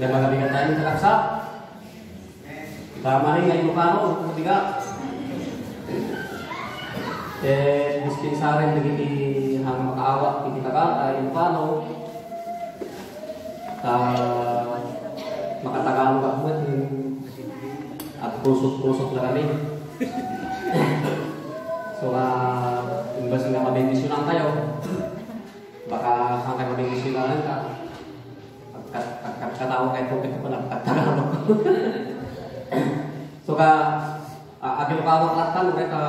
Dan magabigat tayo sa kaksa. Tama rin ngayon paano, mabigat. Eh, dispensarin lagi ti hang makaawa ti taga ay paano. Ta makatagalog ako at pusok-pusok lang kami. so, uh, imbas nga mabendisyonan kayo, baka kang kayo mabendisyonan ka, katawa kayo po ito pala, katagalog. so, ka, uh, agil ka awak laktan, mereka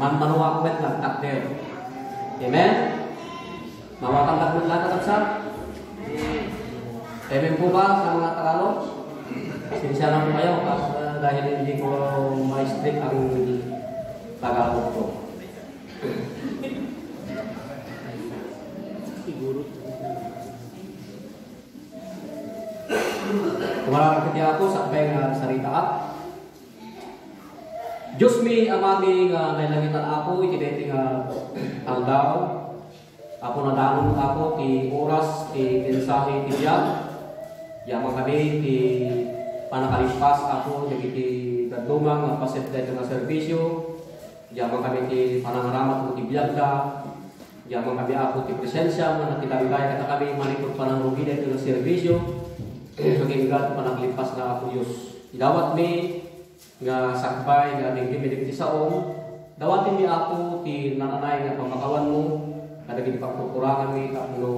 man manuwa ko bet lang, takdir. Amen? Mawakan takdir lang katabsa? Amen po ba sa mga Tagalog? Sinsya lang po kayo uh, dahil hindi ko ma-strict ang Tagalog ko. Kiti ako sa abay nga sarita at Diyos mi amami nga may langitan ako itiniti nga aldaw ako na danon ako ti oras ti mensahe ti Diyan Yaman kami ti panakalipas ako dagiti dadumang nga paset dahil nga serbisyo Yaman kami ti panangaramat mo ti biyagda Yaman kami ako ti presensya nga nakitabigay kata kami malikot panangrugi dahil nga serbisyo Paginggat panakalipas na ako Diyos Idawat mi nga sakbay nga dingding ti saong dawatin mi ako ti nananay nga pamakawan mo kadagiti pagkukurangan mi kapno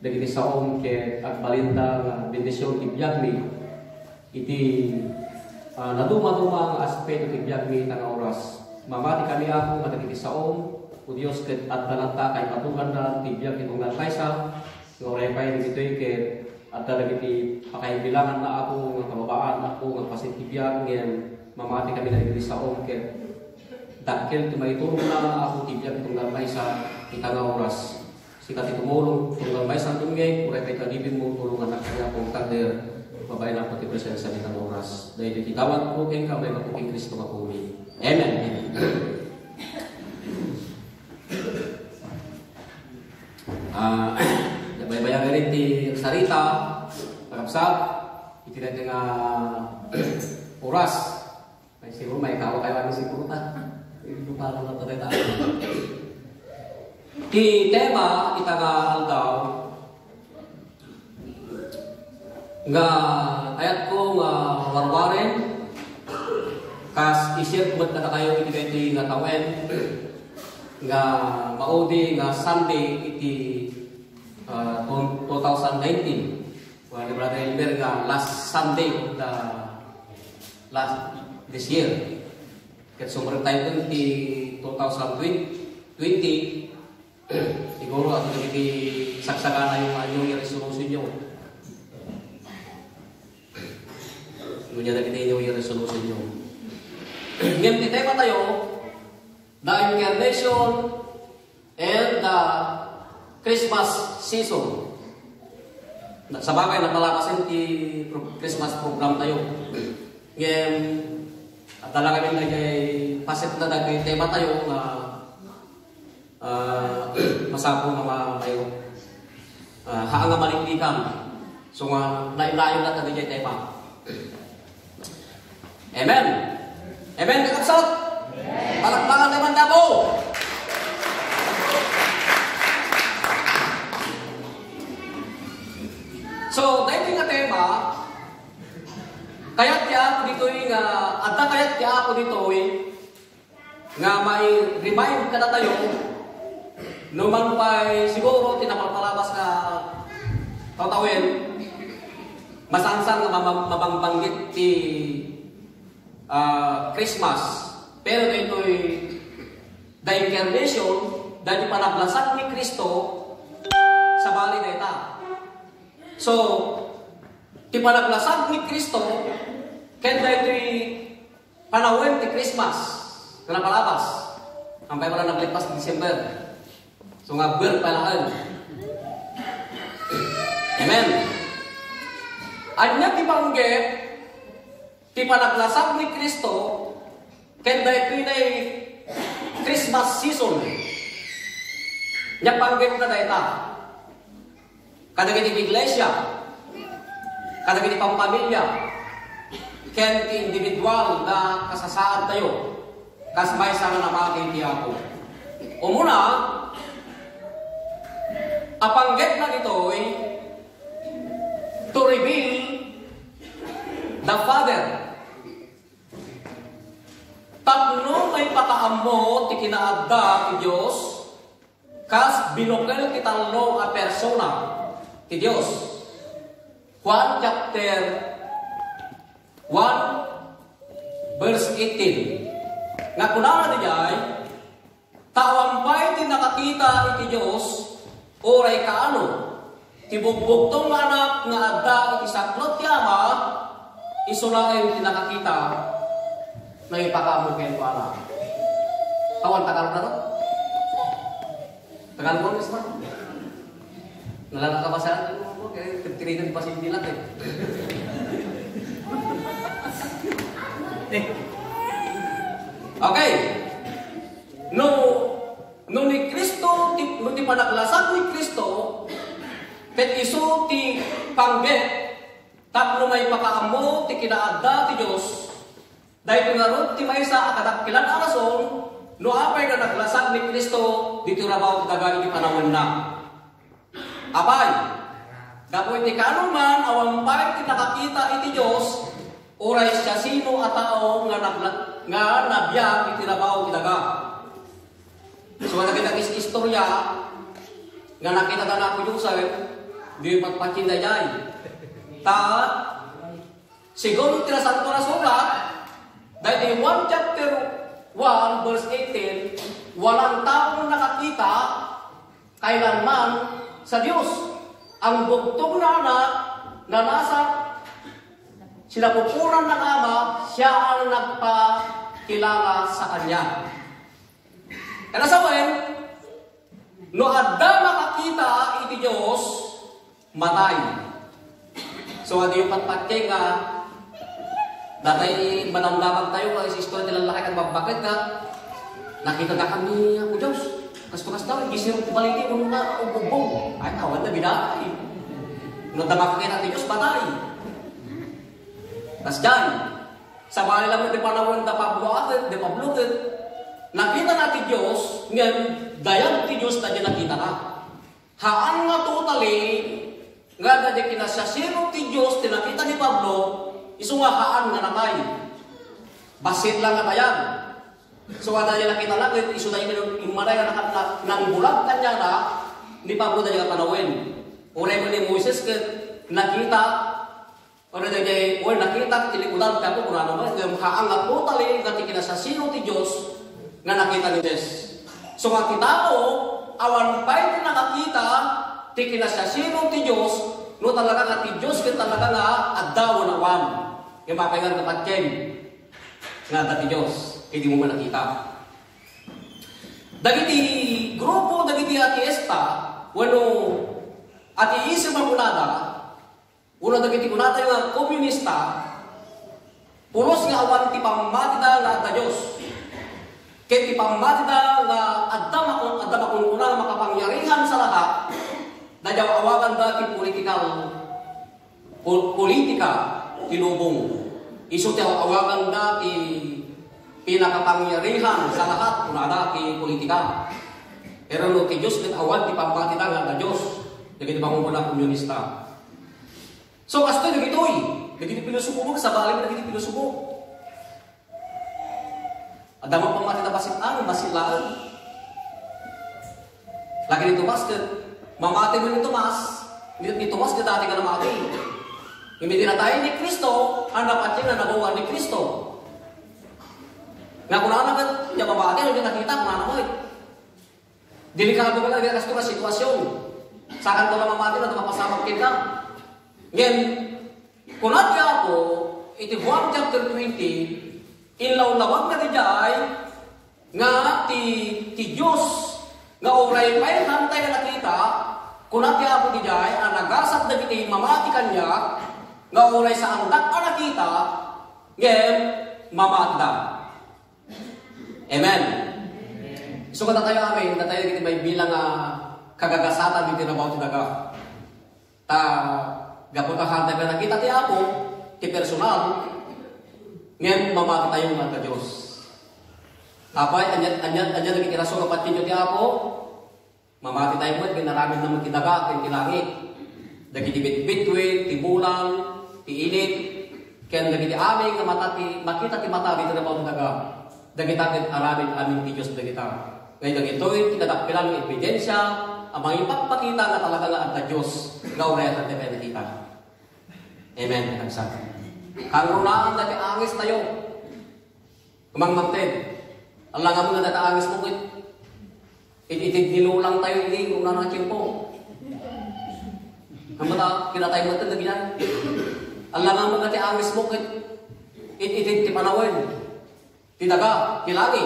dagiti saom ke agbalinda nga bendisyon ti biag mi. Iti uh, naduma-duma nga aspeto ti biag mi nga oras mamati kami ako nga dagiti saom o Dios ket at talanta kay patugan na ti biag ti tunggal kaysa nga oray pay dagitoy ket at dagiti pakaibilangan na ako nga kababaan ako nga pasitibiyag ngayon mamati kami na dagiti saom ket dakkel ti maitulong na ako tibiyag itong galmay sa kita nga oras sikat itumulong itong galmay sa tungay kuray kay kadibin mo tulungan na kaya kong kader babae na pati presensya ni nga oras dahil iti tawag ko keng kamay kapuking Kristo kapuli Amen. Ah, rin ti sarita pagkapsat itinat nga oras may siguro may kawa kayo ano siguro ta Hindi parang natatay Ti tema kita nga aldaw nga ayat ko nga warwaren kas isir kumot na kayo iti nga tawen nga maudi nga Sunday iti uh, 2019 Well, Brother Elmer nga last Sunday of the last this year Ket sumber tayo di 2020 siguro ato nagiti saksaka na yung anyong resolution nyo. Ngunya na kita yung resolution nyo. Ngayon, tema tayo, the incarnation and the Christmas season. Sa bagay, natalapasin ti Christmas program tayo. Ngayon, at talaga kami nagay pasit na nagay tema tayo nga uh, masapo nga mayo. Uh, haa nga maliklikan. So nga, nailayo na tadi tema. Amen. Amen, kakapsat? Palakpakan naman na po! So, dahil nga tema, kayat kaya ako dito nga, at na kayat kaya ako dito nga may remind ka na tayo, numan pa'y siguro tinapalpalabas ka tatawin, masansang nga mabangbanggit ti uh, Christmas. Pero ito'y the incarnation, dahil panaglasak ni Kristo sa bali na ita. So, ti panaglasag ni Kristo, kaya ito'y panawin ti Christmas, na napalabas. Ang pala naglipas ni December. So nga, birth palaan. Amen. Anya ti panggit, ti ni Kristo, kaya ito'y na Christmas season. Nya panggit na dahita. Kadagit iglesia, Kadagiti pang pamilya, ken ti individual na kasasaad tayo, kas may sana namatay ti ako. Umuna, apanggit na ito ay to reveal the Father. Tapno may pakaammo ti kinaadda ti Dios kas binukel ti tallo a persona ti Dios. Juan chapter 1 verse 18. Nga kunana di ay tawampay ti nakakita iti Dios oray kaano tibugbugtong anak nga adda iti saklot ti ama isulaay ti nakakita na ipakamo ken ko anak. Kawan tagal na to? Tagal mo Isma? Nalala ka ba sa atin mo? Kaya tinitin pa si Dilat eh. Okay. No, no ni Kristo, ti, no ti panaklasag ni Kristo, ket iso ti pangget, tapno may pakaamo ti kinaadda ti Dios. Dahil tingarod ti maysa akadakilan arason, no apay na naglasag ni Kristo, dito rabaw ti daga iti panahon na. Apay, Dapoy ti kanuman awampay ti nakakita iti Dios oray siya sino a tao nga nagla, nga iti rabaw ti daga. So nakita kis istorya nga nakita ka na ko Dios di patpakin dayay. Ta Siguro tira santo na sulat dahil 1 chapter 1 verse 18 walang taong nakakita kailanman sa Diyos ang bugtong na anak na nasa sinapupuran ng ama, siya ang nagpakilala sa kanya. Kaya sa wen, no adda makakita iti Diyos, matay. So, adi yung patpatke nga, datay madamdaman tayo, kasi istorya nilang laki kang babakit ka, nakita ka kami ako Diyos. Kas tukas daw, gisirong baliti mo nga ububong. Ay, awan na binatay. Nung damakakit natin Diyos, patay. Kas dyan, sa bahay lang di panahon na pabluakit, di pablukit, nakita natin Diyos, ngayon, dayag ti Diyos na di nakita na. Haan nga totally, nga na di kinasasiro ti Diyos, tinakita ni Pablo, iso nga haan nga natay. Basit lang nga dayag. So ada nila kita lagi isu tayo ng imaray na nakat nang bulag kanya na ni Pablo tayo panawin. Ore mo ni Moises ke nakita ore tayo ore nakita tilikudan ka ko kurano ba yung haang ako tali gati kina sa sino ti Dios nga nakita ni Moses. So nga kita ko awan pay na nakakita ti kina sa sino ti Dios no talaga nga ti Dios ken talaga nga addaw na wan. Yung mapaingan kapat ken nga dati Dios hindi mo man nakita. Dagiti grupo, dagiti ati esta, wano ati isip ang kunada, una dagiti kunada yung komunista, pulos nga awan ti pamatida nga adda Diyos. Kaya ti pamatida nga adda makon adda makon kuna makapangyarihan sa lahat, dadyaw awagan da ti political pol, politika tinubong. Iso ti awagan da ti pinakapangyarihan sa lahat kung ada ki politika. Pero no ti Diyos ket awan ti pampatita nga da Diyos. Dagiti bangon ko na komunista. So kasto dagitoy, dagiti pinusubo sa bali dagiti pinusubo. Adama pa matita basit ano basilaan. Lagi ni Tomas mamati mo ni Tomas, ni Tomas ket dati ka na mati. Hindi tinatay ni Kristo, ang dapat niya na nabuwan ni Kristo. Nga kung ano kan, yung mabati, hindi nakita kung ano mo eh. Delikado ka lang, hindi ka sitwasyon. Sa akin ko lang mamati na tumapasamang kita. Ngayon, kung natin ako, iti 1 chapter 20, inlaw-lawag na di jay, nga ti, ti Diyos, nga oray pa'y hantay na nakita, kung natin ako di jay, ang nagasap na biti mamati kanya, nga oray sa andak ang nakita, ngayon, mamati na. Amen. So kata tayo amin, na tayo kiti may bilang uh, kagagasatan dito na bawat daga. Ta Gapon ka hantay pa nakita ti Apo, ti personal, ngayon mamati tayo nga Diyos. Apay, anyan, anyan, anyan naging iraso nga pati ti Apo, mamati tayo mo, kinaramin naman kinaga, kin kilangit. Dagi ti bitbitwin, ti bulan, ti init, kaya dagi ti aming nga mata ti, makita ti mata dito na pa daga. Dagi tatin aramin amin ti Diyos dagi ta. Ngayon dagi ito'y tinadakpilan ng ebidensya, ang mga ipagpakita nga talaga nga ang Diyos, nga uray at nakita. Amen. Kansa. Kang runaan dati angis tayo. Kumang magten. Allah nga mo na dati angis mo kit. Ititig nilulang tayo ini kung nanakin po. Ang mata, kinatay mo ito na Allah nga mo dati angis mo kit. Ititig ti. Tinaga, kilagi.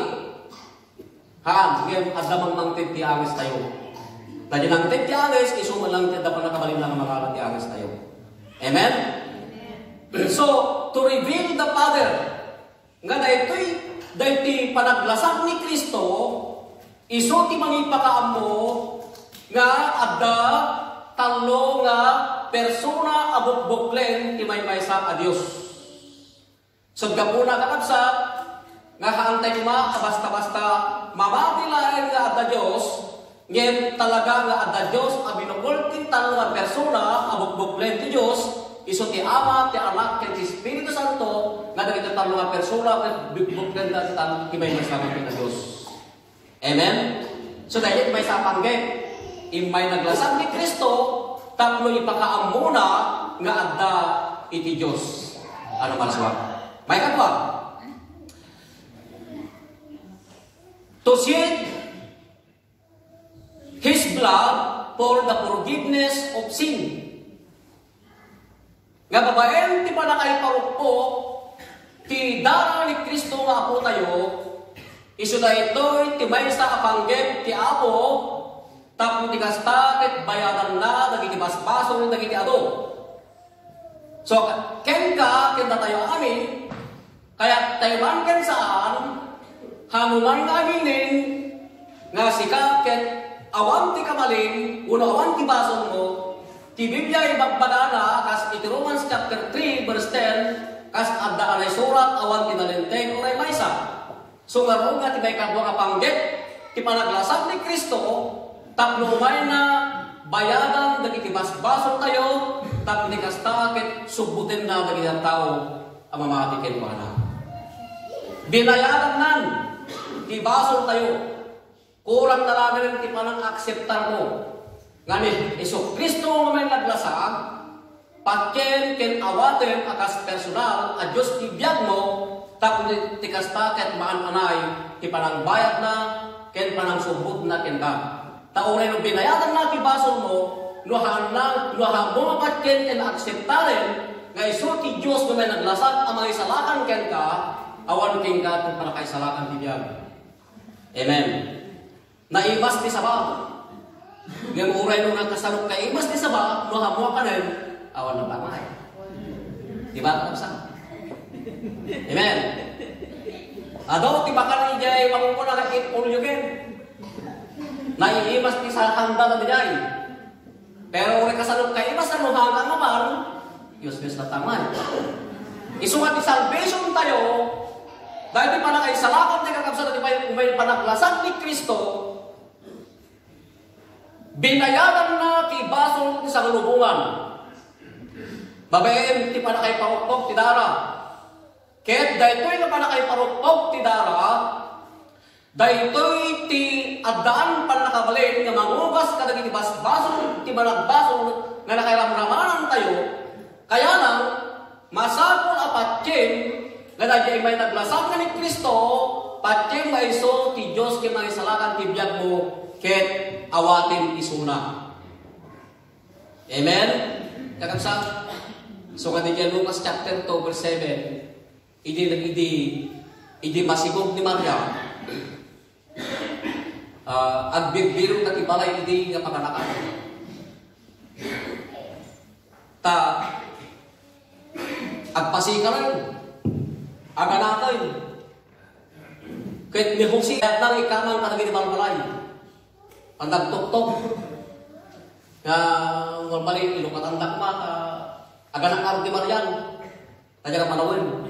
Han, ngayon, adamang mang ti angis tayo. Tadi lang ti angis, isuman lang ti dapat nakabalin lang mga ti angis tayo. Amen? So, to reveal the Father, nga na ito'y dahil ti panaglasag ni Kristo, iso ti mangipakaam mo, nga adda talo nga persona abukbuklen ti may maysa a Dios. So gapuna kakabsat, nga haantay ma basta-basta mamatilayan nga adda Dios, ngayon talaga nga adda Dios abinukul ti talo nga persona abukbuklen ti Dios, iso ti Ama, ti Anak, ti Espiritu Santo, nga dagiti talo persona, ken buklen na ti talo ti may masama ti Dios. Amen? So dahil may sapanggit, imay naglasag ni Kristo, tapno ipakaam muna nga adda iti Dios. Ano malaswa? May kadwa. To shed His blood for the forgiveness of sin. Nga babaen, ti pa na kayo parukpo, ti dara ni Kristo nga po tayo, iso na ito, ti may sa kapanggep, ti apo, tapos ti kasta, ket bayadan na, dagiti basbaso, dagiti ado. So, ken ka, ken tayo amin, kaya tayo man ken hanuman nga aminin, nga sika, ket awan ti kamalin, uno awan ti baso mo, Ti Biblia ibagbagana kas iti Romans chapter 3 verse 10 kas adda anay surat awan tinalenteng oray maysa. So nga nga ti may kadwa nga panggit ti panaglasag ni Kristo tapno umay na bayadan dagiti basbaso tayo tapno ni kastakit subutin na dagiti tao ang mamati ken na. Binayaran nan ti baso tayo kurang na lang ti panang akseptar mo Ngani, iso Kristo nga may naglasag, patyen ken awaten akas personal, a Diyos ti biyag mo, tapos ti kastaket maan anay, ti panang bayad na, ken panang subot na ken ka. Tauray no binayadan na ti baso mo, nuhan na, nuhan mo patyen ken akseptaren, nga iso ti Diyos nga may naglasag, ang mga isalakan ken ka, awan ken ka, kung panakaisalakan ti biyag. Amen. Naimas ti sabah, Nga uray nung nagkasalok kay imas di saba, no hamo ka rin, awan na pamay. Di ba? Tapos Amen. Ado, ti baka ni Jay, mamumuna ka kit ulyo ken. Naiimas ti sa handa na dijay. Pero uray kasalok kay imas na nuhanga naman, Diyos Diyos na tamay. Isungat ti salvation tayo, dahil di pa na kay salamat ni kakabsa na di pa yung panaglasan ni Kristo, Binayaran na ti basol sa lubungan. Babae ti pa na kay parukpok ti dara. Ket daytoy nga pa na kay parukpok ti dara, daytoy ti addaan pa nakabalin nga mangugas kada ti basbasol ti balagbasol nga nakairamramanan tayo. Kaya lang masapol a dayjay may naglasag ni Kristo, patyen maiso ti Dios kay may salakan ti biyag mo ket awatin isuna. Amen? Kakabsa? So kadikyan Lucas chapter 2 verse 7, idi idi idi masigog ni Maria. Uh, agbigbiro na ibalay idi nga paganakan. Ta agpasikalan aganatan Kahit ni Jose at nang ikaman katagin ni Balbalay. Ang nagtuktok. Nga, uh, malbali, ilukat ang dakma, Aga ng araw di Marian. Kanya ka panawin.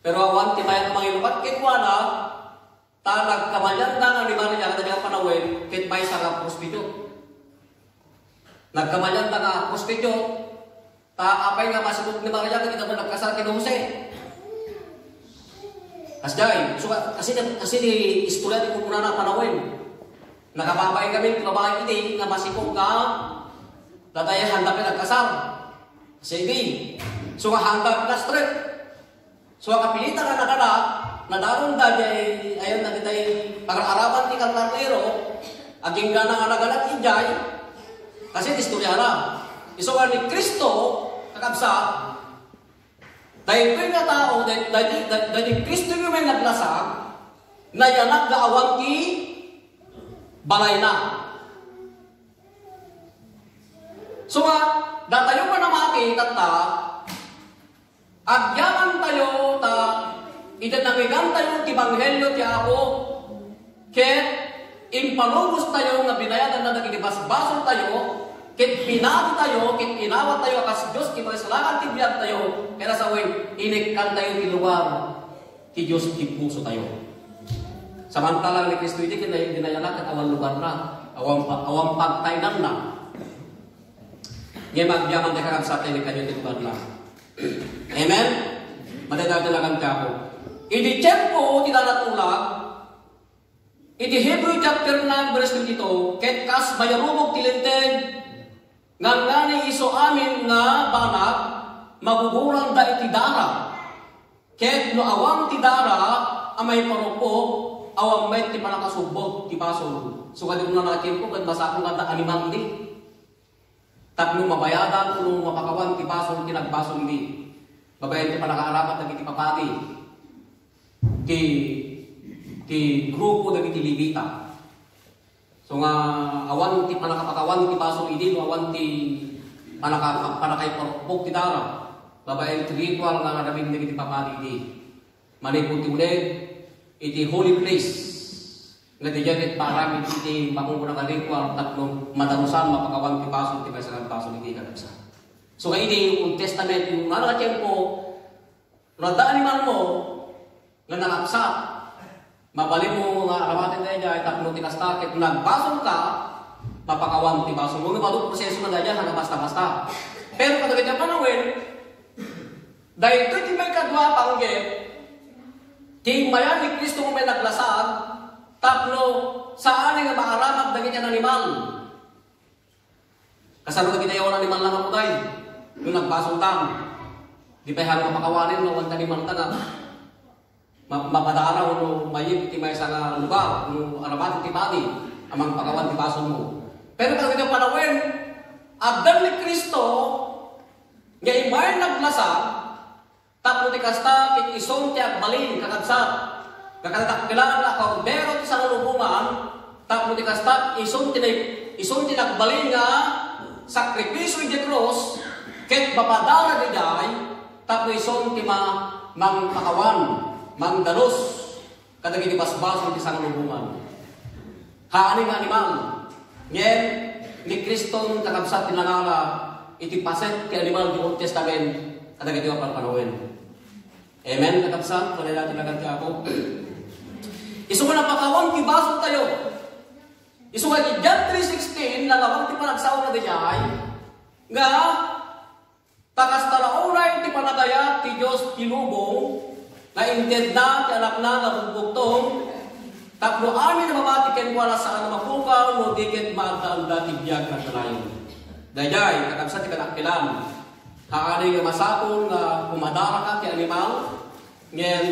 Pero awan, ti mayan mga ilupat, kitwa na, ta nagkamalyan na nga ni Maria, kanya ka panawin, kit may sa ka prostitute. Nagkamalyan na nga prostitute, ta apay nga masibot ni Maria, kanya ka nagkasal kina Jose. Kasday, so, kasi, kasi ni di ko muna na panawin. Nakababay kami, babae ini, nga masipong ka, tataya handa ka nagkasal. Sige, so handa ka straight. So kapilita ka nakala, nadaron da jay, ayun na ditay, pag-araban ti kalkartero, aging gana nga nagalat ijay, kasi istorya na. Iso nga ni Kristo, kakabsa, ko nga tao, dahil, dahil Kristo yung may naglasag, na yanak gaawang ki balay na. So nga, datayo man na makita ta, agyaman tayo ta, itanamigan tayo ti Banghelyo ti ako, ket impalubos tayo nga binayadan na nagigibasbason tayo, ket pinati tayo, ket inawat tayo kas Diyos, ti magisalakan ti biyag tayo, kaya sa way, inikkan tayo ti lugar, ti Diyos ti puso tayo. Samantalang ni Kristo hindi kinay dinayalak at awang lugar na, awang, awang pagtaynan na. Ngayon magbiyaman tayo kakab sa atin ni kanyo ti lugar na. Amen? Madadadalagan ka ako. Iti tiyempo, ti nanatulag, iti Hebrew chapter 9, verse 22, ket kas mayarumog tilinteg, nga nga ni iso amin nga banak, maguguran da iti dara. Ket no awang ti dara, amay parupo, awang may ti panakasubog, ti basol. So kadi mo na nakin ko, kad masakong kada animal di. Tatlo mabayadan, kung mapakawan, ti basol, kinagbasol di. Babayan ti panakaarapat, nagiti papati. Ti, ti grupo, nagiti libita. So nga, awan ti panakapakawan, ti basol idi, awan ti panaka, panakay porpok ti dara. Babayan ti ritual, nga namin nagiti papati di. Manipon ti ulit, iti holy place nga di janet parang iti pangunguna ka ritual tatlong madarusan mapakawan ti paso ti kaysa kan paso iti kadagsa. So kay iti yung testament yung ano ka tiyempo radaan man mo nga nalaksa mabalin mo nga arawatin tayo dyan tatlo ti kasta ket nagbasol ka mapakawan ti paso mo nga bago proseso na dyan hanggang basta-basta. Pero kadagit yung panawin dahil ito ti may kadwa panggit King bayan ni Kristo mo may naglasag, tapno saan nga maaramat dagit yan animal. Kasano na ginayaw ng animal lang ako tayo. Yung nagbasong tam. Di pa halo mapakawanin no wanta animal ta nga. Mapadaraw no mayip ti may nga lugar, no aramat ti bati, amang pakawan ti baso mo. Pero kasi yung panawin, agdan ni Kristo, nga imay naglasag, tapno ti kasta kit ison ti agbalin kakadsat. Kakadakkilan na kordero ti sa lubungan, tapno ti kasta ison ti ison ti nagbalin nga sakripisyo di cross ket bapadara di day tapno ison ti ma mang pakawan, mang dalos kadagi ti basbas ti sa lubungan. Haani nga animal. Ngayon, ni Kristo kakabsat tinangala iti paset ti animal di Old Testament kadagi ti panawin. Amen, kakabsat, wala natin ka ako. Iso nga napakawang ti basol tayo. Iso nga ti John 3.16, nalawang ti panagsaw na diyay, nga, takas talaunay ti panagaya ti Diyos tinubong, na inted na ti anak na nga bugbugtong, tapno amin na mamati ken wala sa ano mapukaw, no diket maagdaanda ti biyag na kalayon. Dayay, kakabsat ti kanakkilan, Haani nga masakon nga kumadara ka ti animal, ngayon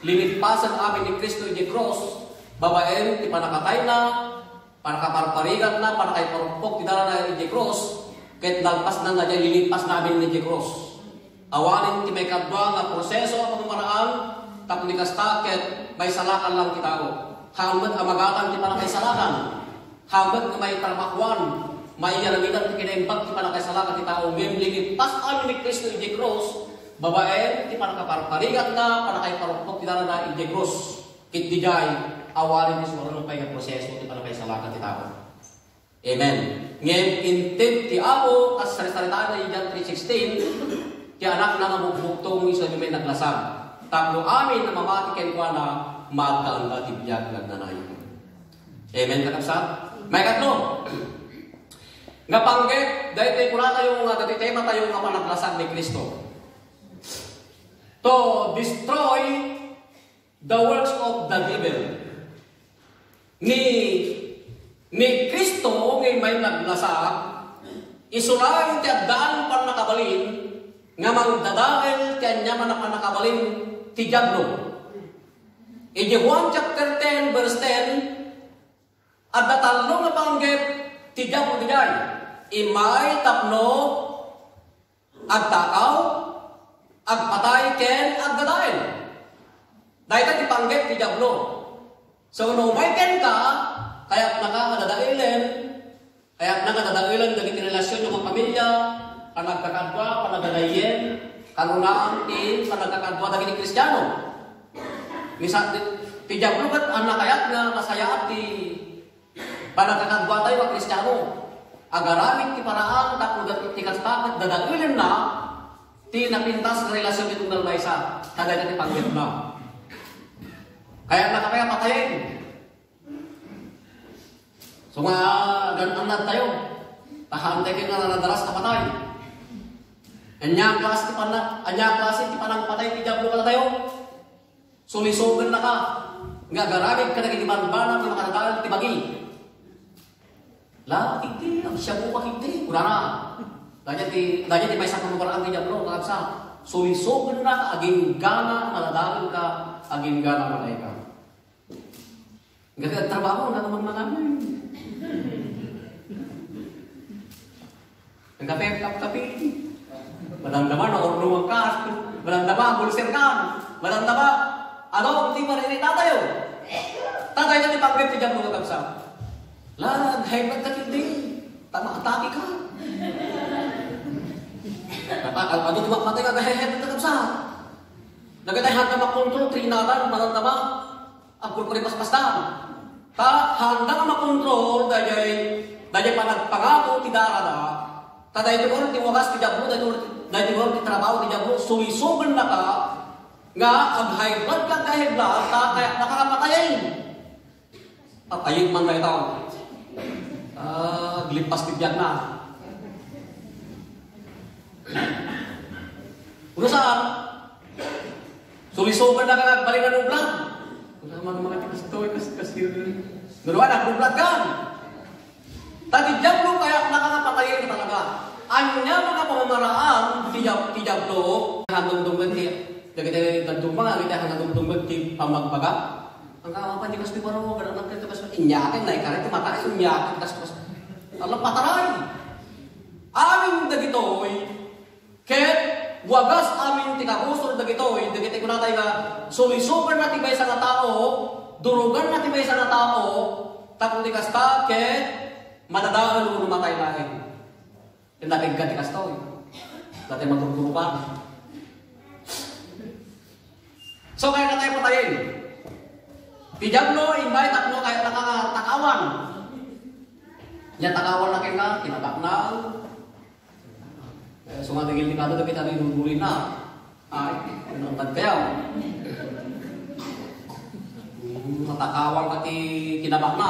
linitpasan amin ni Kristo di cross, babaen ti panakatay na, panakaparparigat na, panakay parumpok ti dara na di cross, kahit nalpas na nga dyan, lilipas namin ni cross. Awanin ti may kadwa nga proseso ang pamamaraan, tapos ni kasta, kahit may salakan lang kita ko. Hamad amagatan ti panakay salakan. Hamad nga may tramakwan, may yaramitan ti kinaimbag ti panakay salakan ti tao. Lilipas amin ni Kristo di cross, babae, ti panakaparparigat na, panakay parumpok, ti na ije cross. Kit di jay, awalin ti sumaro ng pay proseso, ti panakay salakan ti tao. Amen. Ngayon, intent ti Apo, as salita na John 3.16, Ti anak na nga bukbuktong isa may naglasag. Tapno amin na mamati ken kwa na magkaan ka tibiyag nagnanay. Amen kakapsa? May katlo. Nga panggit, dahil tayo kuna tayo nga dati tema tayo nga panaglasag ni Kristo. To destroy the works of the devil. Ni ni Kristo ngay may naglasag, isulay ti daan pan nakabalin, nga magdadael ti anya man nakabalin ti Diablo. In Juan chapter 10 verse 10, at datalo nga panggit ti Diablo ti jay, imay tapno agtakaw, agpatay ken agdadael. Dahil ti panggit ti Diablo. So no may ken ka, kaya nakakadadailan, kaya nakadadailan dagiti relasyon yung mga pamilya, panagkakadwa, panagdadayen, kanunaan ti panagkakadwa dagiti Kristiyano. Misa ti Diablo kat anak kayat nga masayaat ti panagkakadwa tayo nga Kristiyano. Agaramit ti paraan tapno ti kaspakat dadailan na ti napintas nga relasyon itong dalmaysa, kada ti panggit na. Kaya nakakaya patayin. So nga, ganun na tayo. Tahantay kayo na nanadaras na patay. Anya klase ti pana, anya klase ti panang patay ti Diablo ka na tayo. Sulisugan na ka. Nga garagid ka na kinibanbanan ti makadagalan ti bagi. La, hindi. Ang siya mo hindi. Wala na. Danya ti, danya ti may sa kumukaraan ti Diablo. Kakapsa. Sulisugan na ka. Aging gana, maladagan ka. Aging gana, malay ka. Gagawin trabaho, wala naman malaman. Ang kape, kap kape. Walang dama, naurunong ka. Walang dama, bulsir ka. Walang dama, ano, hindi pa rin tatayo. Tatay na ni Pagpip, tiyan mo kapsa. Lag, high ka hindi. Tama, atake ka. Kapag, ano tumakmatay ka, high ka kapsa. Nagatahan ka makontrol, trinatan, walang dama. Ang kurkuri paspastan. Ta, handa ka makontrol, dahil dahil pa nagpangako, tidara na, ta dahil di ti wakas ti Diablo, dahil di ti trabaho ti Diablo, sulisugan na ka, nga ang high blood ka kahit blood, ta kaya nakakapatayin. Patayin man na ito. Ah, glipas ti biyak na. Uno saan? Sulisugan na ka, balikan ng blood. Wala man mga tikas to, kasi kasi Dalawa na, bublat ka. Tadi Diablo kaya nakakapatayin ka talaga. Anya mga pamamaraan ti Diablo, handong-dunggan ti, dagiti dadumang, kita handong-dunggan ti pamagbaga. Ang kawapan di kasi paro, ganun ang kaya kasi inyakin na ikarit, matay, inyakin kasi kasi. Alam pataray. Aming dagitoy, ket wagas amin ti kabusor dagitoy, dagiti kunatay nga sulisugan na tibay sa nga tao, durugan na tibay sa nga tao, tapos ti kasta, ket madadaan ulo matay lain. Tinapig ka ti kastoy. Dati matutulupan. So kaya na tayo patayin. Ti Diablo, imbay tatlo kaya nakakatakawan. Nya takawan na kayo na, tinabak na. Eh, sumatigil ni Kato, dapat natin nululin na. Ay, pinantad kayo. Natakawan ka ti kinabak na.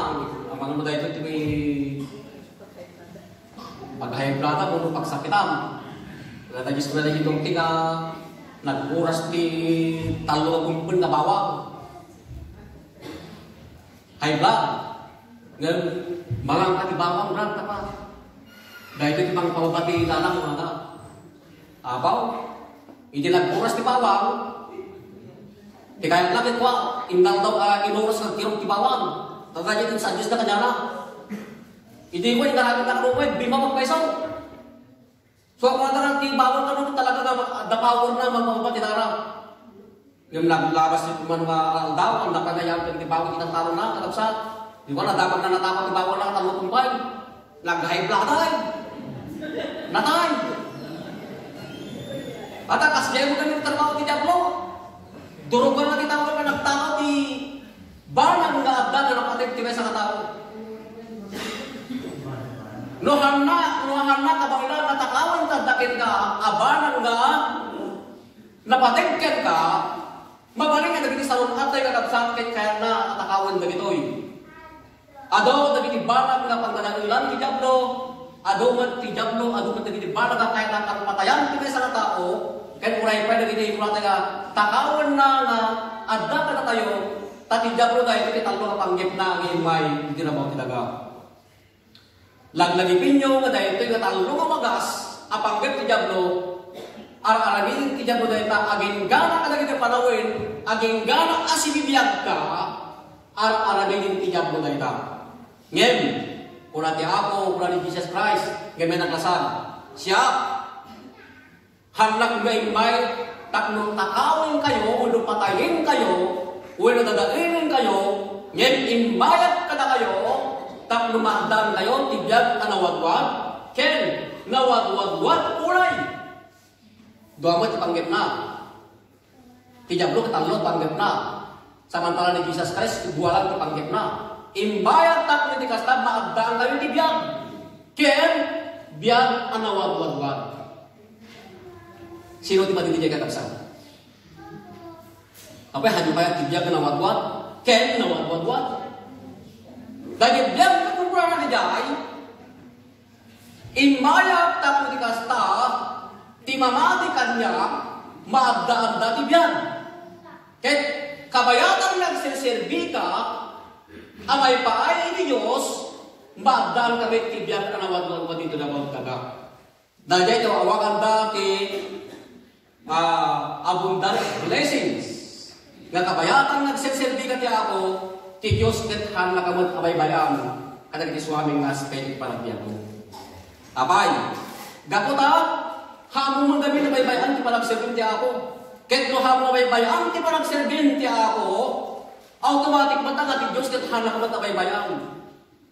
Ang mga mo dahil ito may paghayag plata mo pagsakitan. Kaya Diyos ko na lang itong tinga nagpuras ti talo kumpun na bawang. High blood. Ngayon, malang ka ti bawang brad pa. Dahil ito pang pamabati lalang mga na. Abaw, hindi nagpuras ti bawang. Di kaya langit ko, indal daw uh, inuras ng tirong ti bawang. Din sa Diyos na kanya na. Hindi ko yung naramit na kanuway, bima magpaisaw. So ako na ti bawang ka talaga na the power na magpapati na rin. Yung naglabas yung man mga daw, ang nakagayang ti bawang kitang taro na, kalapsat. Di ba na dapat na natapat ti bawang na katalo kumpay. Blood tayo. Natay! At ang kasgaya mo kami trabaho ti Diablo. Durugan na kita ko na nagtakaw ti banang nga abda na nakatip ti sa katao. Nohan na, nohan na kabangla natakawan ta dakin ka abanang nga Napatengken ka, mabalik nga dagiti sa atay nga kapsakit kaya na atakawan dagitoy. Ado dagiti balag nga pagdanagulan ti Diablo, ado man ti Diablo, ado man dagiti balag nga kaya na kapatayan ti sa tao, kaya uray pa dagiti kulata nga takawan na nga adda ka na tayo, tati Diablo dahil iti talo nga panggip na ang imay, hindi na mo tinaga. Laglagi pinyo nga dahil ito nga talo nga magas, apanggip ti Diablo, ar-aragin ti Diablo dahil ta aging gana ka dagiti panawin, aging gana asibibiyag ka, ar-aragin ti Diablo dahil ta. Ngayon, kuna ti ako, kuna ni Jesus Christ, ngayon naglasan. Siya, hanlak may may takno takawin kayo, ulo patayin kayo, ulo dadainin kayo, ngayon imbayat ka na kayo, takno mahdan kayo, tibiyag anawagwag, ken, nawagwagwag ulay. Doa mo panggap na. Ti Diablo katalot panggap na. Samantala ni Jesus Christ, buwalan ti panggap na. Imbayat tak ni kasta maagdaan kayo ti biyag. Ken biyag anawag-wag-wag. Sino ti madidi kakabsan? Apa hanya bayat ti biyag anawag-wag? Ken nawag-wag-wag. Dahil biyag na kumpulan na jay, Imayat tak ni kasta ti mamati kanya maagda-agda ti biyag. Ket kabayatan nagsiserbi ka amay paay ni Diyos, maagdaan kami tibiyag ka na wag dito na wag taga. Dahil ito awakan da ti uh, abundant blessings. Nga kabayatan nagsiserbi ka ti ako, ti Diyos ket han nakamot abay bayam, kada ti swaming nga spend panagbiyan mo. Abay, gakuta, hamo mong gabi na baybayan ti panagserbin ti ako. Ket no hamo baybayan ti panagserbin ti ako, automatic mata ti Diyos ket hanak mo baybayan.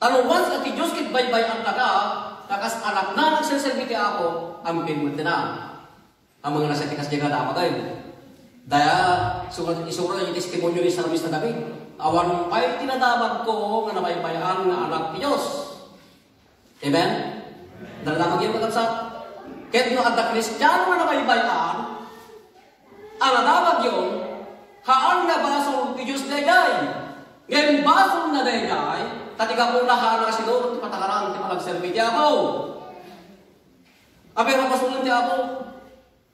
Tano once ti Diyos ket baybayan ka ka, kakas anak na nagserserbi ti ako, ampin mo na. Ang mga nasa tikas jaga dapat ay. Daya, surat isura yung testimonyo ni Sarmis na David. Awan ay tinadamag ko nga nabaybayan nga anak Diyos. Amen? Dala mag yung magkapsat. Kahit no at Kristiyano na nabaybayan, ang nadamag yun, haan na basong ti Diyos dayday. Ngayon basong na dayday, tatiga po na haan na sinuro ti patakaran ti malagserbi ti ako. Apay mapasulan ti ako,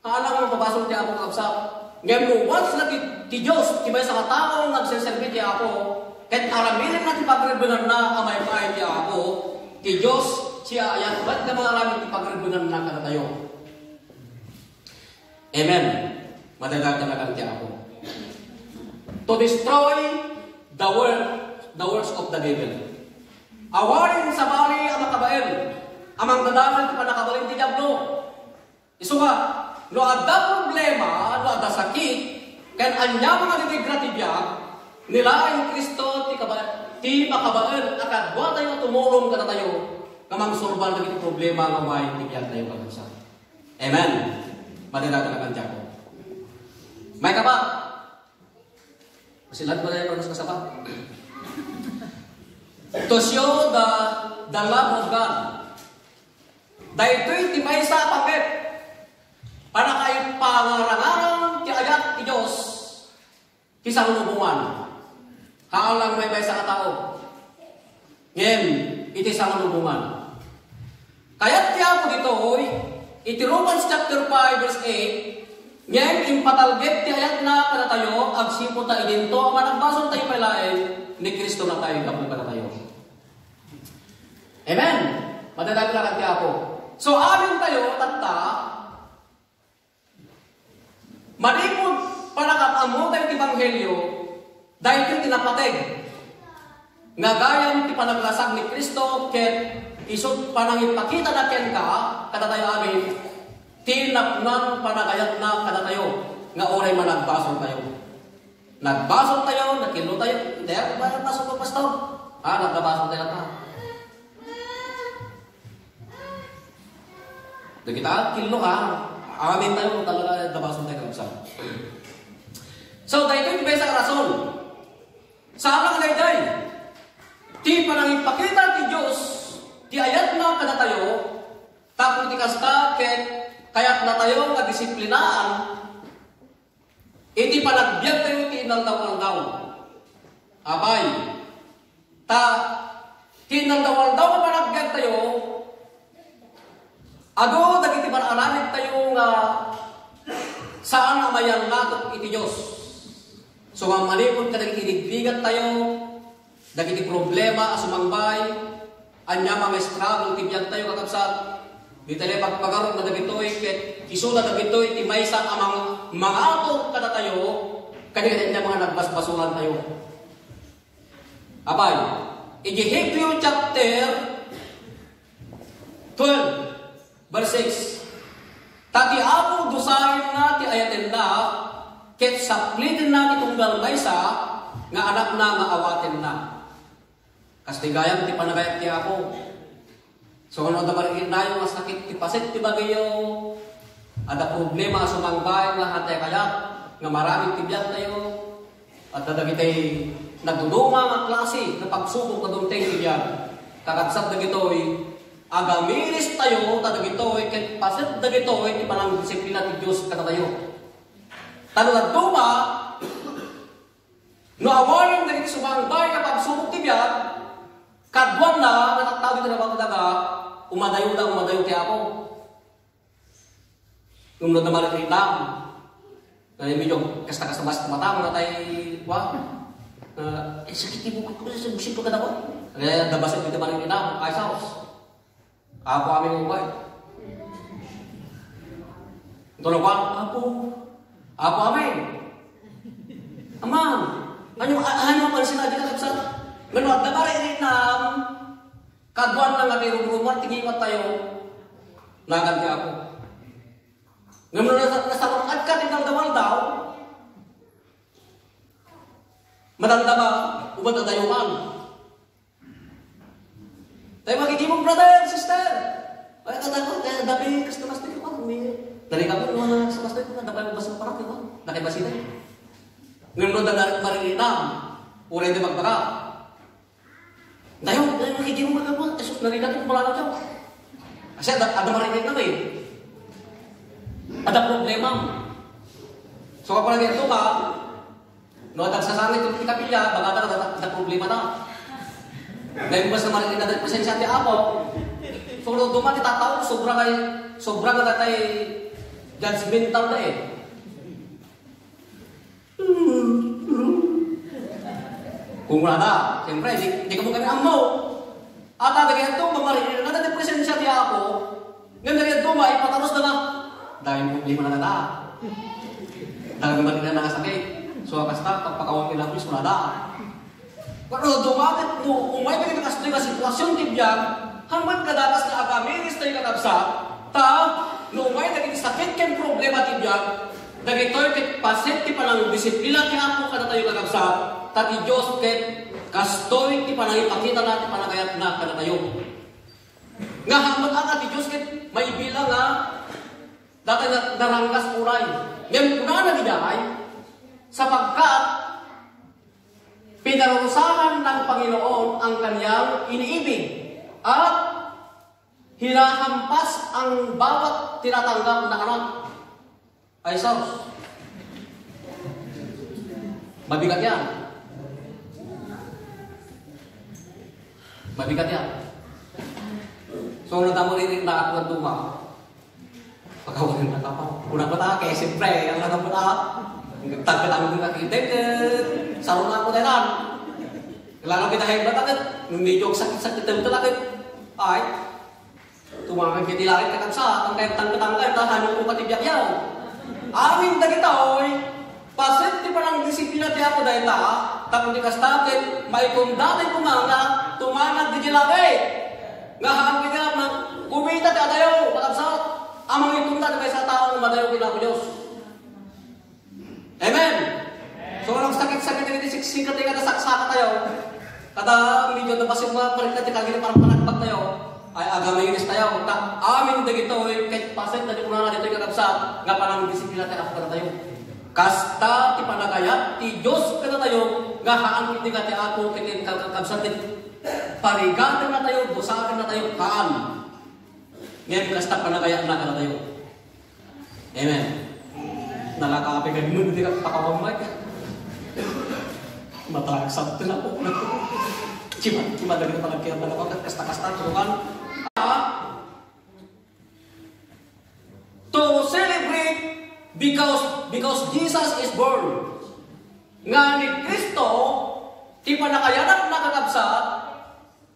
haan na nga mapasong ti ako kapsat. Ngayon once na ti Diyos, ti may sa katao nagserserbi ti ako, kahit araminin na ti pagribunan na amay paay ti ako, ti Diyos, siya ayan, ba't na mga araming ti pagribunan na kada tayo? Amen. Madagagdamagan ti ako. To destroy the work, the works of the devil. Awarin sa bali ang makabael. Amang dadalan ti panakabalin ti Diablo. Isuha, no adda problema, no adda sakit, kan anya mga nitigratibyag, nilain Kristo ti kabael, ti makabael, akadwa tayo tumulong ka na tayo, kamang sorbal na problema nga may tibiyag tayo pagkasa. Amen. Madagdagan na kantya ko. May kaba. Masilag ba tayo sa kasaba? To show the, the love of God. Dahil ito'y timay sa pagkit. Para kayo pangarangarang ti ayat ti Diyos kisang lubungan. Haalang may may sa katao. Ngayon, iti sa lubungan. Kaya ti ako dito, oy, iti Romans chapter 5 verse 8, ngayon, impatalget ti ayat na kada tayo, agsipo ta idento, managbason tayo palain, ni Kristo na tayo, kapo kada tayo. Amen? Madadali lang ti ako. So, amin tayo, tata, manipod panakapamo tayo ti Ebanghelyo, dahil ito tinapateg. Nga gayam ti panaglasag ni Kristo, ket isod panangipakita na ken ka, kada tayo amin, tinapnan panagayat na kada tayo, nga oray managbason tayo. Nagbason tayo, nakilo tayo, hindi ako ko, pastor? Ah, nagbason tayo na. Doon kita, kilo ka, amin tayo kung talaga nagbason tayo kung saan. So, dahil ito yung sa rason. Sa alang dayday, ti panangipakita ti Diyos, ti ayat na kada tayo, tapos ti kasta, ket kayat na tayo nga disiplinaan, Iti panagbiag tayo tinaldaw-aldaw. Abay, ta tinaldaw-aldaw na panagbiag tayo, ado dagiti pananamit tayo nga saan amayan nato iti Diyos. So ang malipod ka dagiti tayo, dagiti problema asumangbay, anya mga struggle tibyan tayo kakabsat, Di tayo pagpagaron na dagitoy ket isula dagitoy ti maysa amang mga ato kada tayo kani kanya mga nagbasbasuhan tayo. Abay, Ehebrew chapter 12 verse 6. Tati ako dusahin nga ti ayaten da ket saplitin na ti tunggal maysa nga anak na nga na. Kastigayam ti panagayat ti ako So ano da marikin tayo nga sakit ipasit ti bagayo. Ada problema sa mangbay nga hatay kaya nga maraming tibyan tayo. At dadagitay nagduduma nga klase na pagsubok na dumtay tibyan kakagsat dagitoy agamilis tayo tadagitoy ket pasit dagitoy ti panang disiplina ti Dios kada tayo tanong duma no awarin dagiti sumangbay nga pagsubok tibyan kadwan na natatawid na ba talaga umadayo na umadayo ti ako. Nung na naman ito lang, na medyo kasta-kasta mas tumatang na tayo, wah, uh, eh, sakit mo ko sa busito ka na ko. Kaya ito naman ito lang, ay saos. Ako aming ubay. Ito lang ba? Apo. Apo amin. Amang. Ano, ano pa sila di ka sa Ngano, at nabari rin na Kaguan lang nga mayroong rumah, tingiwat tayo. Nagan ka ako. Ngayon na nasalungad ka din ng dawal daw. Madanda ba? Umanda tayo man. Tayo makikimong brother, sister. Ay, kata ko, kaya dami customers dito ko. Dari kami mga sa pastor ko, dapat mo basang parak ko. Nakibasi tayo. Ngayon na marininam. Uray di magbaka. Tayo, tayo makikita mo mga Jesus, narinig ko pala siya. Kasi ada, ada marinig na eh. Ada problema. So kapag lagi ito ka, no, at sasangit yung kapilya, baka ada, ada, ada problema na. Dahil mas na marinig na presensya ti Apo, so no, duman itatawag, sobra kay, sobra na tayo judgmental na eh. Kung wala na, siyempre, di, di ka mo kami amaw. At tagay ito, mamarinig na natin presensya di ako. Ngayon na ito, maipatanos na na. Dahil mo, lima na na. Dahil mo na nakasakit. So, basta, pagpakawang nila, please, wala na. Pero dumapit mo, umay ka na sitwasyon tibyan, hanggang kadakas na agamiris tayo kakabsa, ta, no umay naging sakit kang problema tibyan, Dagitoy ket paset ti panang disiplina ti ako kada tayo kakabsa, tati Dios ket kastoy ti panang ipakita natin panagayat na kada tayo. Nga hanggang ang ti Dios ket may bilang nga dati na narangkas uray. Ngayon kuna na gidahay sapagkat pinarusahan ng Panginoon ang kanyang iniibig at hinahampas ang bawat tinatanggap na anak ay sauce. Mabigat yan. Mabigat yan. So, nung tamo rin na ako ng tuma, pagkawalan na kapal. Unang bata, kaya siyempre, ang nang bata, tagkatang ng kakitid, sarong ako na yan. Kailangan kita hebat agad. Nung medyo sakit-sakit na talaga, ay, tumangan kita langit kakabsa, ang kahit tangkatangka, tahanin ko katibyak yaw. Amin dagitoy, pasit ti parang disiplina ti ako dahil ta, tapos di kastatin, may kundati ko nga na, tumanag di jilaki. Nga haan kita na, kumita ti adayo, makabsat, amang itunda di sa tao na madayo kila ko Diyos. Amen. So, anong sakit-sakit na iti siksikat kada saksaka tayo, kada medyo na basit mga palit na ti kagini parang panagpag tayo, ay agaminis tayo. Ta amin dagito ay kahit paset na di ko na dito kakabsat nga panang disiplina tayo ako tayo. Kasta ti panagayat ti Dios kada tayo nga haan kiti ka ti ako kiti kakabsat ti parigatan na tayo, busakan na tayo haan. Ngayon kasta panagayat na kada tayo. Amen. Nalakapi ka mo, hindi ka pakawamay. Mataksak na po. Cima, cima dari ka palagkiyan na ako, kasta-kasta, turukan. To celebrate because because Jesus is born. Nga ni Kristo, ti panakayanap nakakabsat,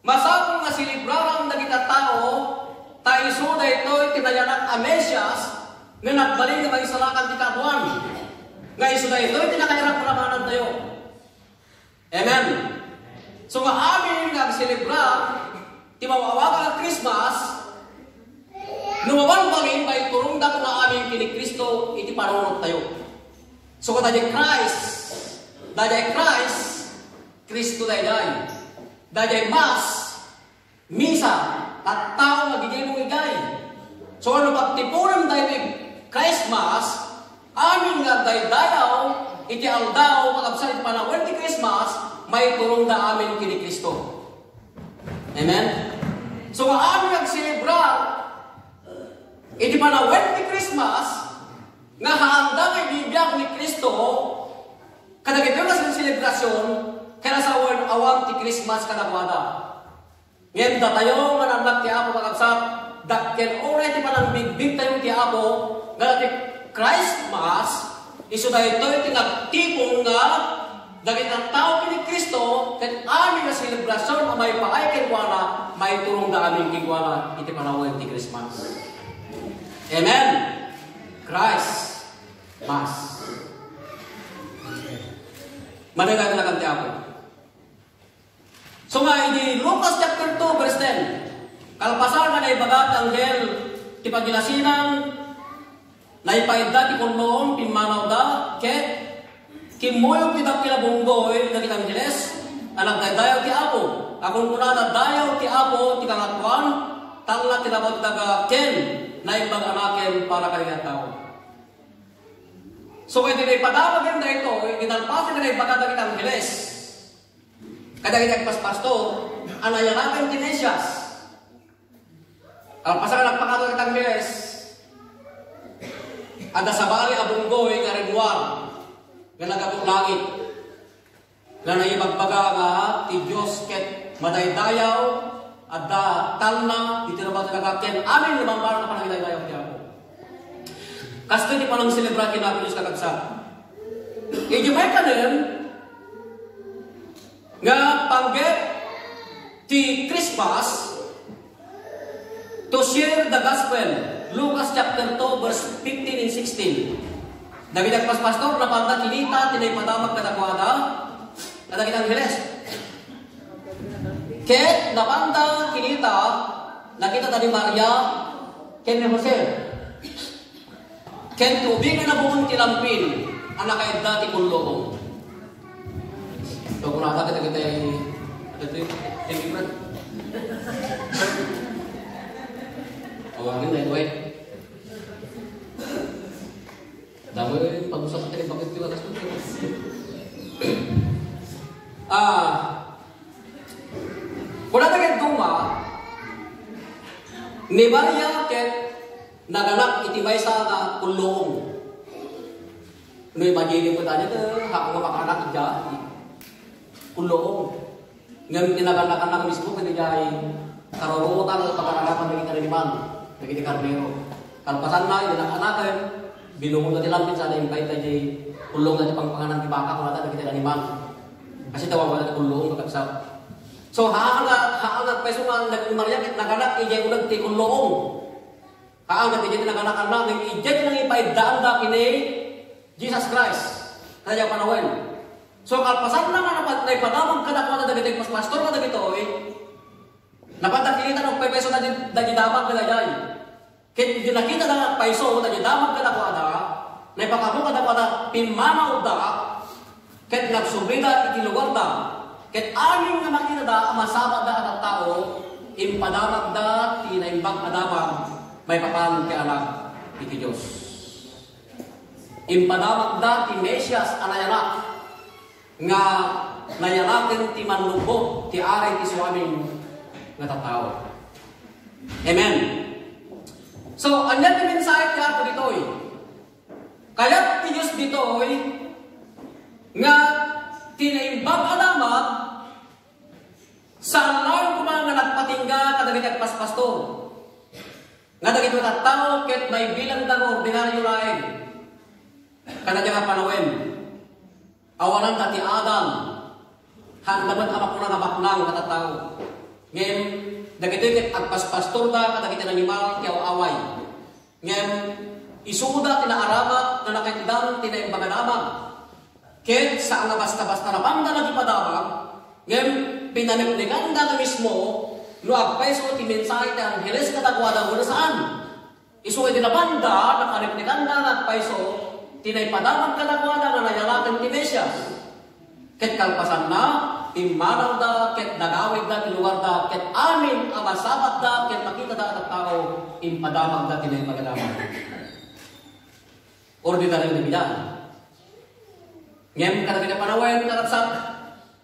masapong nga silibrarang nagita tao, tayo suda ito, tinayanak amesyas, nga nagbalik nga magisalakan ti kabuan. Nga isuda ito, tinakayanap paramanan tayo. Amen. So nga amin nga silibra, ti mawawaga ang Christmas, Numawan bangin bay turong dako nga amin kini Kristo iti panunod tayo. So kada Christ, dayay Christ, Kristo dayay. Dayay mas, misa, at tao gigay mong igay. So ano pagtipunan tayo Christmas, amin nga daydayaw, iti aldaw, pagabsan iti panahon ti Christmas, may turong da amin kini Kristo. Amen? So nga amin nagsilibra, iti panahon ti Christmas, nga haanda kay bibiyag ni Kristo, kadagito nga sa selebrasyon, kaya sa awang ti Christmas kadagwada. Ngayon da tayo nga nanak ti Apo pagkabsat, dakkel ore ti panang bigbig tayo ti Apo, nga ti Christmas, iso da ito iti nagtipong nga dagit ang tao kini Kristo, ket amin nga selebrasyon nga may paay kigwana, may turong da amin kigwana iti panahon ti Christmas. Amen. Christ Mas. Madagal na kanti ako. So nga, di Lucas chapter 2, verse 10. Kalpasan nga na ibagat ang hel, ti pagilasinan, na ipaida ti kunloon, pimanaw da, ket, kimuyog ti dakila bunggoy, na ti Angeles, anak dayaw ti Apo. Akong kunada dayaw ti Apo, ti kangatuan, tangla tinabot daga ken, na ipag-anakin para kay tao. So kaya tinay padawag yung ito, italpasin na ipagkata kita Angeles. Kada kita pas pastor, anayanakan ti Mesias. Ang pasangan nagpakato kita Angeles, ada sa bali abunggoy nga rebuwar, nga nagabong langit, nga naibagbaga nga ti Diyos ket madaydayaw, adda talna, di tinabat talaga ken amin lumambar na panagdayaw ti ako. Kasto di pa nang selebra kinapilos kakagsa. Iji may kanin, nga pangget ti Christmas to share the gospel. Lucas chapter 2 verse 15 and 16. David ang pastor na panda kinita, tinay padamag kadakwada, kadagit ang Angeles. Ket napanda kinita, nakita tadi Maria, ken ni Jose. Ken tubig na nabuhon ti lampin, anak kay dati kulong. So kung kita kita ito yung immigrant. Awangin na ito eh. Dami yung pag-usap natin bakit yung atas ko. Ah, kung natin duma, ni Maria ket naganak iti may sa nga kulong. No imagine mo tanya to, hako nga makanak ija kulong. Ngam tinaganak-anak mismo kiti jay karorutan ng pagkakanakan ng ikariniman, ng iti karnero. Kalpasan na, itinakanakan, binungon na tilampin sa na-invite na jay kulong na di pangpanganan ti baka kung natin ng ikariniman. Kasi tawag wala na kulong kakabsap. So haanga haanga peso nga nag Maria ket naganak ijay ulag ti kulong. Haanga ti ijay naganak anak ng ijay nang ipaidaan da kini Jesus Christ. Kaya panahon. So kalpasan na nga napat na ipadamag ka na kung dagiti pas pastor na dagito. Napat nakita ng peso na dagiti damag ka dayay. Kit di nakita na paiso dagiti damag ka na kung ada. Na ipakamo ka na kung pimanaw da. Ket nagsubida iti lugar da. Ket amin nga makita da masama da at tao impadamag da tinaimbag adamag may papanon ti anak iti Dios. Impadamag da ti Mesias anayanak nga nayanakin ti manlubot ti aray ti suaming nga tataw. Amen. So, anyan ti mensahe ti ato dito eh. Kaya't ti Diyos ditoy nga tinaimbag alamat sa alarm ko mga nagpatingga kadagit at paspastor. Nga dagit mga tao ket may bilang da ordinaryo lain. Kada nga panawin. Awanan ka ti Adam. Handaman amak ko na nabaknang katatao. Ngayon, dagito ket agpaspastor da kadagit ang animal ti away. Ngayon, isuda tinaaramat na nakitidang tinaimbaganaman. Ket sa nga basta-basta na banda na ipadabag, ngayon pinanagnigan na mismo, no agpay so ti mensahe ti Angeles katagwada na saan. Isu iti na banda, nakaripnigan na agpay so, tinaipadabag katagwada na nayalakan ti Mesias. Ket kalpasan na, da, tilugar da, ket amin amasabat da, ket makita da at tao, impadamag da, tinaipagadamag. Ordinary na bidan. Ngayon, kada kita panawayan, karapsat,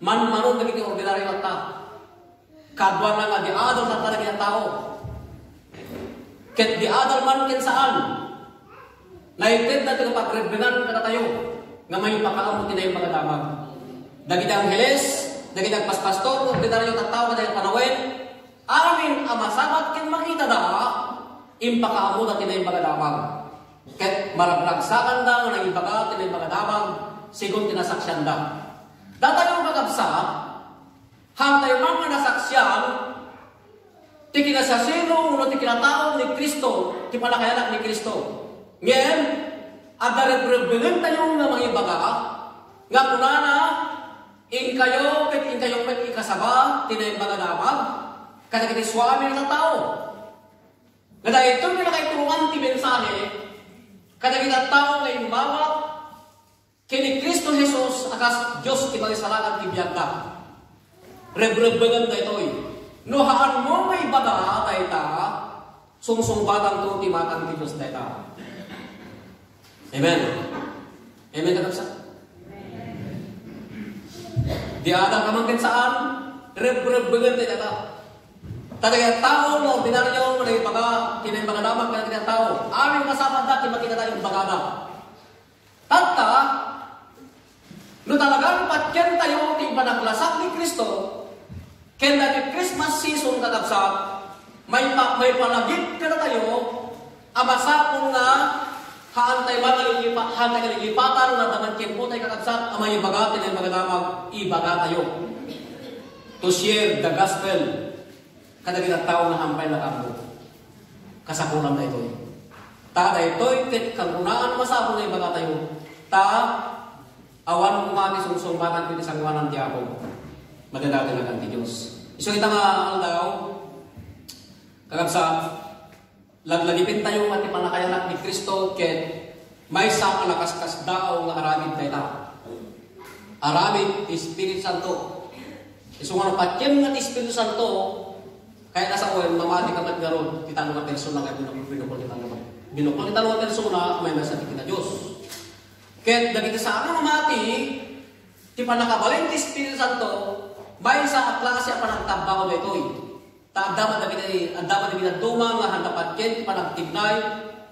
man manon naging ordinary na ta. Kadwa na nga, di adal na talaga yung tao. Ket di adal man ken saan. Naited na taga pagrebenan kada tayo. Nga may pakaamot na yung pagkadamag. Dagit ang heles, dagit ang paspastor, ordinary yung tao kada yung panawayan, amin amasabat ken makita da, impakaamot at yung pagkadamag. Ket marabragsakan da nga naging baga tinay magadamag sigon tinasaksyan da. Datayo kakabsa, hantay man nga nasaksyan, ti kinasasino uno ti kinatao ni Kristo, ti panakayanak ni Kristo. Ngayon, adarebreben tayo nga mga ibaga, nga kunana, in kayo, ket in kayo ket ikasaba, tinay magadamag, kada kiti swami ng tao. Dahil ito nga nakaitulungan ti mensahe, kada kita tao nga imbawat kini Kristo Jesus akas Dios ti magisalakan ti biyagda. Rebrebengan da itoy. No haan mo may baga dayta sungsungbatang to ti matang ti Dios dayta. Amen. Amen kakabsa. Di adam ka man ken saan rebrebengan dayta. Talaga tao mo, ordinaryo mo na ibaga, tinay mga damag ka na tao. Aming kasama dati makita tayong bagada. Tata, no talagang patyan tayo ti panaglasak ni Kristo, ken dati Christmas season kakabsat, may, may palagip ka na tayo, amasapon na, haantay ba nalilipa, haantay nalilipatan na daman ken po tayo kakabsat, amay ibaga, tinay mga damag, ibaga tayo. To share the gospel kada kita tao na hampay na kamo. Kasakulan na ito. Ta da ito, ket kangunaan masapon na ibaga tayo. Ta, awan mo kumati sungsumbakan ko isang wanan ti ako. Madadati na kan ti Diyos. Iso kita nga ang daw, kagabsa, laglagipin tayo nga ti panakayanak ni Kristo, ket may sa kalakaskas daw nga aramid tayo ta. Aramid, Espiritu Santo. Iso nga patyem nga Espiritu Santo, kaya nasa oil, mamati ka mat garon, kita nga persona kaya binukol kita naman. Binukol kita nga persona, may nasa kita Diyos. Kaya dagiti sa akin mamati, ti panakabalin ti Espiritu Santo, may sa klase ang panagtabaw na ito. Taagdaman dagiti, agdaman dagiti duma nga handapat ken, ti panagtignay,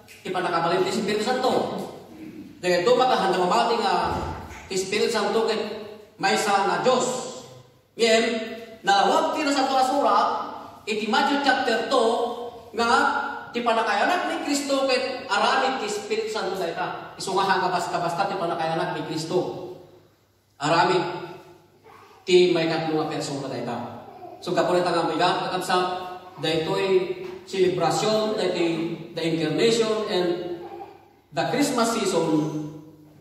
ti panakabalin ti Espiritu Santo. Dagiti duma ka handa mamati nga, Espiritu Santo ken, may sa nga Diyos. Ngayon, nalawag ti na sa surat, iti Matthew chapter 2 nga ti panakayanak ni Kristo ket aramid ti Espiritu Santo dayta. Isu nga hanga basta basta ti panakayanak ni Kristo. Aramid ti may katlo nga persona dayta. So kapulit nga bigat kakabsa daytoy celebration dayti the incarnation and the Christmas season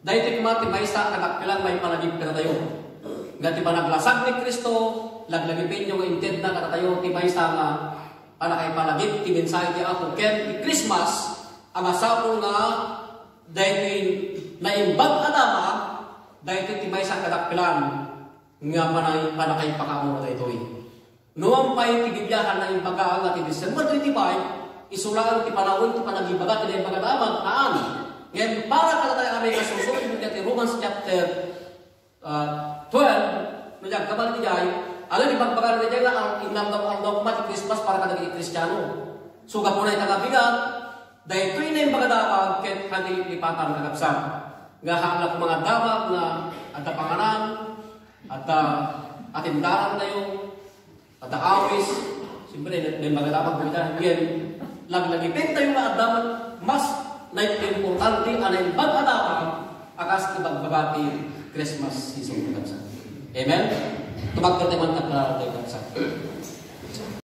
dayti kumati may sa kadakpilan may panagip ka tayo. Nga ti panaglasag ni Kristo laglagipin yung intent na katatayo ti may sama para kay palagip ti mensahe ti ako ken ti Christmas ang asapon nga dahil naimbag adama dahil ti may sa kadakpilan nga panay panakay pakamo na ito Noong pa'y ti Bibyahan na imbaga nga ti December 25 isulaan ti panahon ti panagibaga ti damag naan ngayon para katatay kami nga susunod mo ti Romans chapter uh, 12 no diyan kabal ti jay alam ni pagbagar na dyan na ang inam na ang dogma ti Christmas para ka naging Kristiyano. So kapuna ita nga bigat, dahil ito din bagadapag ket handi lipatan kakabsat. Nga halak mga dapat na at panganan at uh, atindaran tayo at awis. Siyempre, din bagadapag kita. Again, laglagipin tayo nga dapat mas na importante anay bagadapag akas ibagbabati Christmas season kakabsat. Amen? Tumagkat naman ka tayo kakabsat.